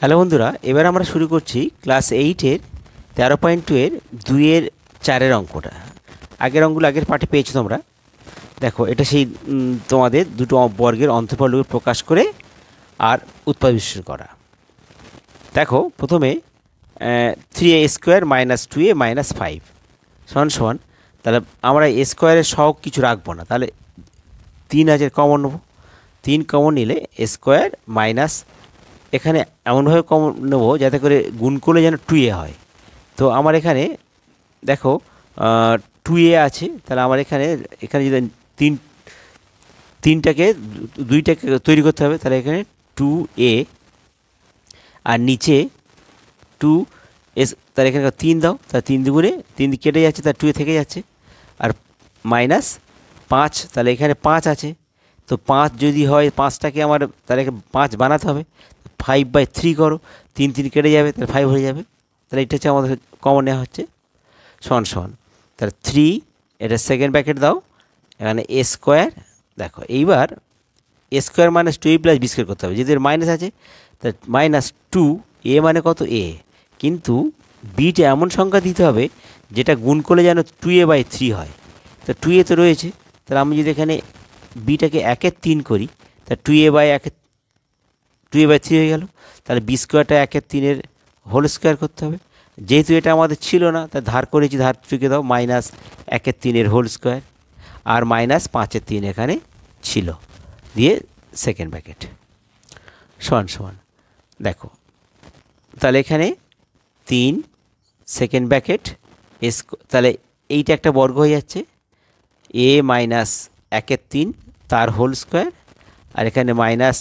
Hello বন্ধুরা, এবার আমরা শুরু করছি ক্লাস এইটের তেরো পয়েন্ট টু এর দুইয়ের চারের অঙ্কটা। আগের অঙ্কগুলো আগের পাঠে পেয়েছ তোমরা। দেখো, এটা সেই তোমাদের দুটো বর্গের অন্তর্ফলগুলো প্রকাশ করে আর উৎপাদ করা। দেখো, প্রথমে three a square minus two a minus five সমান সমান, তাহলে আমরা এ স্কোয়ারের সহ কিছু রাখব না, তাহলে তিন হাজার কমন নেব। তিন কমন নিলে স্কোয়ার মাইনাস এখানে এমনভাবে কম নেব যাতে করে গুণ করলে যেন টু এ হয়। তো আমার এখানে, দেখো টু এ আছে, তাহলে আমার এখানে এখানে যদি তিন, তিনটাকে, দুইটাকে তৈরি করতে হবে, তাহলে এখানে টু এ আর নিচে টু এস তাহলে এখানে তিন দাও, তাহলে তিন দুগুণে, তিন কেটে যাচ্ছে তার টু এ থেকে যাচ্ছে। আর মাইনাস পাঁচ, তাহলে এখানে পাঁচ আছে। তো পাঁচ যদি হয়, পাঁচটাকে আমার, তাহলে পাঁচ বানাতে হবে। ফাইভ বাই থ্রি করো, তিন তিন কেটে যাবে, তাহলে ফাইভ হয়ে যাবে। তাহলে এটা হচ্ছে আমাদের কমন নেওয়া হচ্ছে, সমান সমান। তাহলে থ্রি এটা সেকেন্ড ব্যাকেট দাও, এখানে এ স্কোয়ার দেখো, এইবার a square minus two a plus b square করতে হবে। যদি মাইনাস আছে তা মাইনাস টু এ মানে কত? এ কিন্তু বিটা এমন সংখ্যা দিতে হবে, যেটা গুণ করলে যেন টু এ বাই থ্রি হয়। তো টু এ তো রয়েছে, তাহলে আমি যদি এখানে বিটাকে একের তিন করি তা টু এ বাই একের টু এ বাই থ্রি হয়ে গেল। তাহলে বি স্কোয়ারটা একের তিনের হোল স্কোয়ার করতে হবে। যেহেতু এটা আমাদের ছিল না তা ধার করেছি, ধার চুকে দাও মাইনাস একের তিনের হোল স্কোয়ার আর মাইনাস পাঁচের তিন এখানে ছিল। দিয়ে সেকেন্ড ব্যাকেট সমান সমান। দেখো, তাহলে এখানে তিন সেকেন্ড ব্যাকেট এস তাহলে এইটা একটা বর্গ হয়ে যাচ্ছে। এ মাইনাস একের তিন, তার হোল স্কোয়ার আর এখানে মাইনাস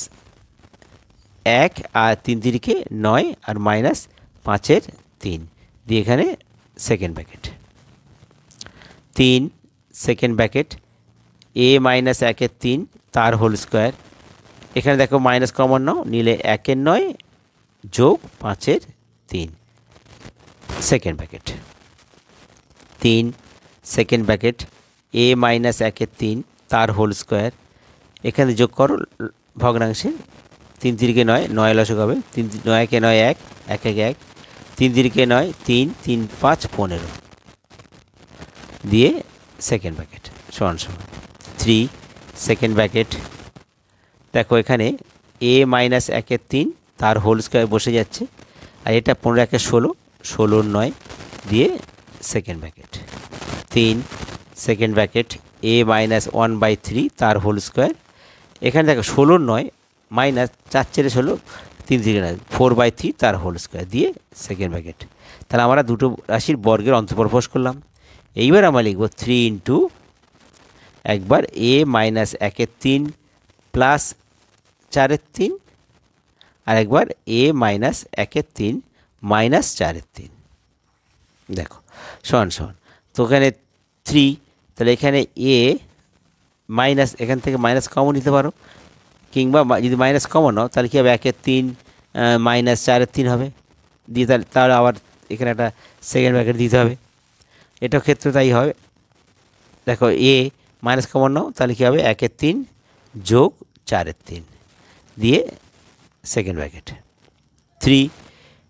এক আর তিন তিরিকে নয় আর মাইনাস পাঁচের তিন। দিয়ে এখানে সেকেন্ড ব্যাকেট তিন সেকেন্ড ব্যাকেট এ মাইনাস একের তিন, তার হোল স্কোয়ার এখানে দেখো মাইনাস কমন নাও, নিলে একের নয় যোগ পাঁচের তিন। সেকেন্ড ব্যাকেট তিন সেকেন্ড ব্যাকেট এ মাইনাস একের তিন, তার হোল স্কোয়ার এখানে যোগ করো, ভগ্নাংশে তিন তিরিকে নয় নয় লসক হবে। তিন তি- নয় একে নয় এক এক এক এক। তিন তিরিকে নয়, তিন তিন পাঁচ পনেরো। দিয়ে সেকেন্ড ব্যাকেট সমান সমান। থ্রি সেকেন্ড ব্যাকেট দেখো এখানে এ মাইনাস একের তিন, তার হোল স্কোয়ার বসে যাচ্ছে। আর এটা পনেরো একের ষোলো, ষোলোর নয়। দিয়ে সেকেন্ড ব্যাকেট তিন second bracket a minus one by three তার হোল স্কোয়ার এখানে দেখো ষোলোর নয় মাইনাস চার চেরে ষোলো, তিন নয় ফোর বাই থ্রি তার হোল স্কোয়ার দিয়ে সেকেন্ড ব্যাকেট তাহলে আমরা দুটো রাশির বর্গের অন্তঃপ্রপোষ করলাম। এইবার আমরা লিখব থ্রি ইন্টু একবার এ মাইনাস একের তিন প্লাস চারের তিন, আর একবার এ মাইনাস একের তিন মাইনাস চারের তিন। দেখো, সমান সমান। তো এখানে থ্রি তাহলে এখানে এ মাইনাস এখান থেকে মাইনাস কমন নিতে পারো। কিংবা যদি মাইনাস কমন তাহলে কী হবে? একের তিন মাইনাস চারের তিন হবে। দিয়ে তাহলে তাহলে আবার এখানে একটা সেকেন্ড ব্র্যাকেট দিতে হবে। এটাও ক্ষেত্রে তাই হবে। দেখো এ মাইনাস কমন তাহলে কী হবে? একের তিন যোগ চারের তিন দিয়ে সেকেন্ড ব্র্যাকেট থ্রি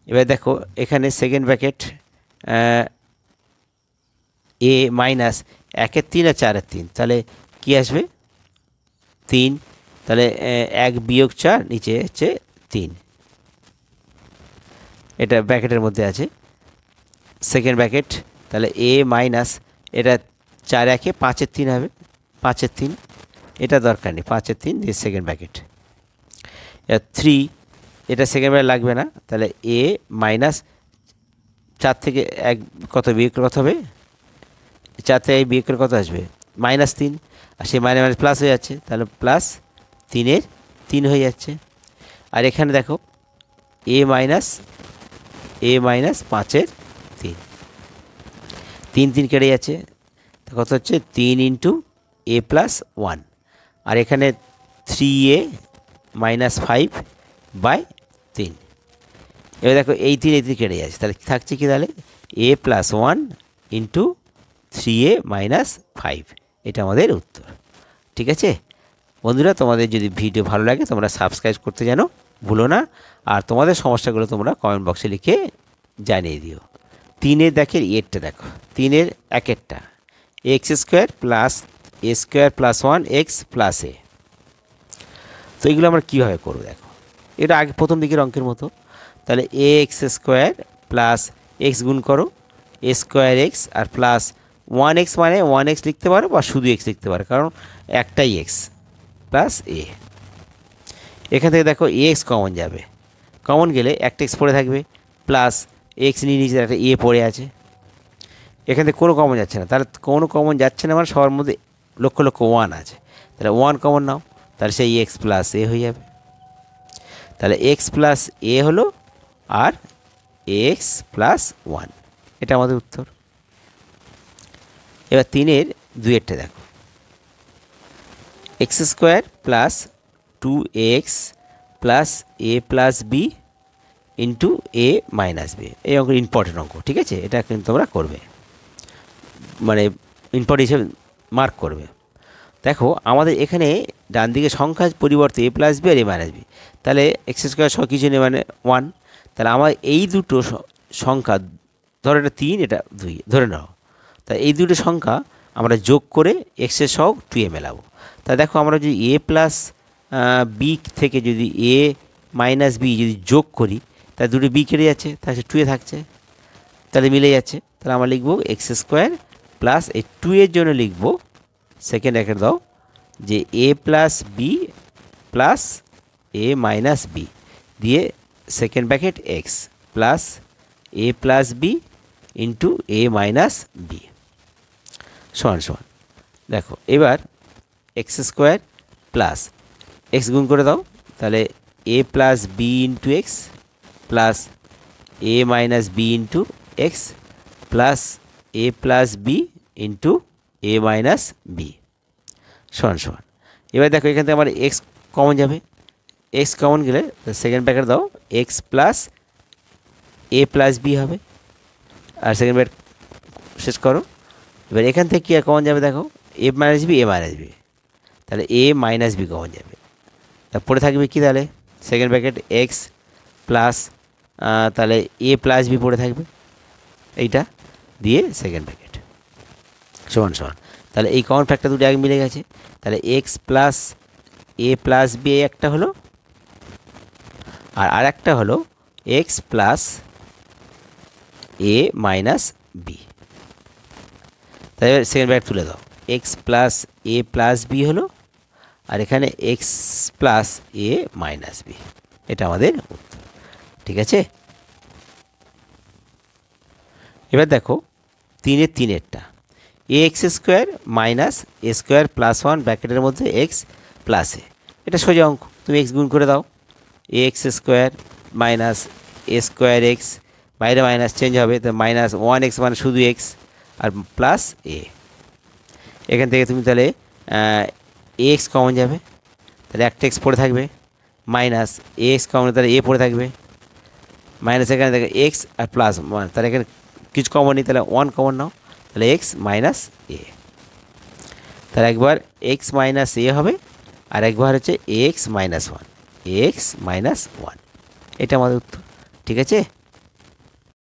এবার দেখো, এখানে সেকেন্ড ব্র্যাকেট এ মাইনাস একের তিন আর চারের তিন, তাহলে কি আসবে? তিন তাহলে এক বিয়োগ চার, নিচে হচ্ছে তিন। এটা ব্র্যাকেটের মধ্যে আছে। সেকেন্ড ব্র্যাকেট, তাহলে এ মাইনাস, এটা চার একে পাঁচের তিন হবে, পাঁচের তিন। এটা দরকার নেই, পাঁচের তিন দিয়ে সেকেন্ড ব্র্যাকেট। থ্রি এটা সেকেন্ড ব্র্যাকেট লাগবে না, তাহলে এ মাইনাস চার থেকে এক, কত বিয়োগ কত হবে? চার থেকে বিয়োগ কত আসবে? মাইনাস তিন, আর সেই মাইনাস মাইনাস প্লাস হয়ে যাচ্ছে, তাহলে প্লাস তিনের তিন হয়ে যাচ্ছে। আর এখানে দেখো এ মাইনাস এ মাইনাস পাঁচের তিন। তিন তিন কেটে যাচ্ছে। কত হচ্ছে? তিন ইন্টু এ প্লাস ওয়ান আর এখানে three a minus five by তিন। এবার দেখো, এই তিন এই তিন কেটে যাচ্ছে। তাহলে থাকছে কি তাহলে? A plus one into three a minus five এটা আমাদের উত্তর। ঠিক আছে? বন্ধুরা, তোমাদের যদি ভিডিও ভালো লাগে, তোমরা সাবস্ক্রাইব করতে জানো ভুলো না। আর তোমাদের সমস্যাগুলো তোমরা কমেন্ট বক্সে লিখে জানিয়ে দিও। তিনের দেখের এরটা দেখো। তিনের একেরটা। X square plus a square plus one x plus a তো এগুলো আমরা কীভাবে করব দেখো। এটা আগে প্রথম দিকের অঙ্কের মতো। তাহলে a x square plus x গুণ করো। এ স্কোয়ার এক্স আর প্লাস ওয়ান এক্স মানে ওয়ান এক্স লিখতে পারো বা শুধু এক্স লিখতে পারো। কারণ একটাই এক্স প্লাস এ এখান থেকে দেখো এক্স কমন যাবে। কমন গেলে একটা এক্স পড়ে থাকবে প্লাস এক্স নিয়ে নিচে একটা এ পড়ে আছে। এখান থেকে কোনো কমন যাচ্ছে না। তাহলে কোনো কমন যাচ্ছে না মানে সবার মধ্যে লক্ষ লক্ষ ওয়ান আছে। তাহলে ওয়ান কমন নাও, তাহলে সেই এক্স প্লাস এ হয়ে যাবে। তাহলে এক্স প্লাস এ হলো আর এক্স প্লাস ওয়ান এটা আমাদের উত্তর। এবার তিনের দুইয়েরটা দেখো। X square plus two x plus a plus b into a minus b. এই অঙ্ক ইম্পর্টেন্ট অঙ্ক, ঠিক আছে? এটা কিন্তু তোমরা করবে। মানে ইম্পর্টেন্ট হিসেবে মার্ক করবে। দেখো, আমাদের এখানে ডান দিকে সংখ্যার পরিবর্তে এ প্লাস বি আর এ মাইনাস বি। তাহলে এক্স স্কোয়ার সব কিছু নেই মানে ওয়ান তাহলে আমার এই দুটো সংখ্যা ধরো এটা তিন, এটা দুই, ধরে নাও। তা এই দুটো সংখ্যা আমরা যোগ করে এক্সের সহ টু এ মেলাবো। তা দেখো আমরা যদি এ প্লাস বি থেকে যদি এ মাইনাস বি যদি যোগ করি তাহলে দুটো বি কেটে যাচ্ছে তাহলে টু এ থাকছে। তাহলে মিলে যাচ্ছে। তাহলে আমরা লিখব এক্স স্কোয়ার প্লাস এই টু এর জন্য লিখব সেকেন্ড একের দাও, যে a plus b plus a minus b দিয়ে second bracket x plus a plus b into a minus b সমান সমান। দেখো, এবার এক্স স্কোয়ার প্লাস এক্স গুণ করে দাও, তাহলে a plus b into x plus a minus b into x plus a plus b into a minus b. সমান সমান। এবার দেখো এখান থেকে আমার এক্স কমন যাবে। এক্স কমন গেলে সেকেন্ড ব্যাকেট দাও, x plus a plus b হবে। আর সেকেন্ড ব্যাকেট শেষ করো। এবার এখান থেকে কী আর কমন যাবে দেখো, a minus b, a minus b. তাহলে এ মাইনাস বি কমন যাবে। তারপরে থাকবে কি তাহলে? সেকেন্ড ব্যাকেট এক্স প্লাস তাহলে এ প্লাস বি পড়ে থাকবে। এইটা দিয়ে সেকেন্ড ব্র্যাকেট সমান সমান। তাহলে এই কমন ফ্যাক্টর দুটো এক মিলে গেছে। তাহলে x plus a plus b একটা হলো। আর আরেকটা হলো x plus a minus b তাহলে সেকেন্ড ব্র্যাকেট তুলে দাও। X plus a plus b হলো আর এখানে x plus a minus b এটা আমাদের উত্তর। ঠিক আছে? এবার দেখো, তিনের তিনেরটা। A x square minus a square plus one ব্র্যাকেটের মধ্যে এক্স প্লাস এ এটা সোজা অঙ্ক, তুমি এক্স গুণ করে দাও। A x square minus a square x বাইরে মাইনাস চেঞ্জ হবে, তো মাইনাস ওয়ান এক্স মানে শুধু এক্স আর প্লাস এ এখান থেকে তুমি তাহলে এক্স কমন যাবে, তাহলে একটা এক্স পড়ে থাকবে মাইনাস এক্স কমন তাহলে এ পড়ে থাকবে মাইনাস এখানে দেখে এক্স আর প্লাস তাহলে এখানে কিছু কমন নেই, তাহলে ওয়ান কমন নাও, তাহলে এক্স মাইনাস এ তাহলে একবার এক্স মাইনাস এ হবে, আর একবার হচ্ছে x minus one x minus one এটা আমাদের উত্তর, ঠিক আছে?